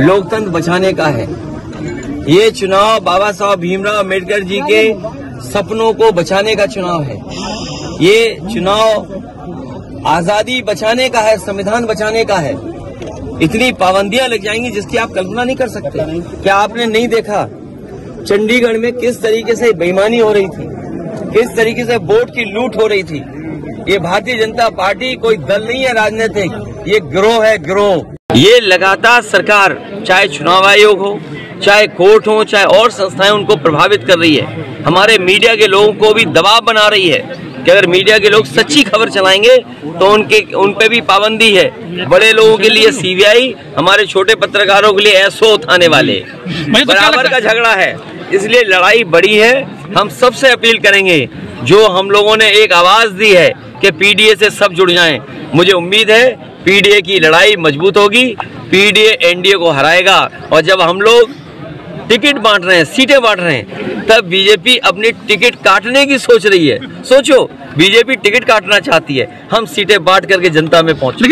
लोकतंत्र बचाने का है। ये चुनाव बाबा साहब भीमराव अंबेडकर जी के सपनों को बचाने का चुनाव है। ये चुनाव आज़ादी बचाने का है, संविधान बचाने का है। इतनी पाबंदियाँ लग जाएँगी जिसकी आप कल्पना नहीं कर सकते। क्या आपने नहीं देखा चंडीगढ़ में किस तरीके से बेईमानी हो रही थी? किस तरीके से वोट की लूट हो रही थी? ये भारतीय जनता पार्टी कोई दल नहीं है, राजनीतिक। ये ग्रोह है, गिरोह। ये लगातार सरकार चाहे चुनाव आयोग हो चाहे कोर्ट हो चाहे और संस्थाएँ उनको प्रभावित कर रही है। हमारे मीडिया के लोगों को भी दबाव बना रही है कि अगर मीडिया के लोग सच्ची खबर चलाएँगे तो उनके उन पे भी पाबंदी है। बड़े लोगों के लिए सीबीआई हमारे छोटे पत्रकारों के लिए एसओ थाने वाले। तो बराबर का झगड़ा है। इसलिए लड़ाई बड़ी है। हम सबसे अपील करेंगे जो हम लोगों ने एक आवाज़ दी है कि पीडीए से सब जुड़ जाएँ। मुझे उम्मीद है पीडीए की लड़ाई मज़बूत होगी, पीडीए एनडीए को हराएगा। और जब हम लोग टिकट बांट रहे हैं, सीटें बांट रहे हैं, तब बीजेपी अपनी टिकट काटने की सोच रही है। सोचो, बीजेपी टिकट काटना चाहती है, हम सीटें बांट करके जनता में पहुँच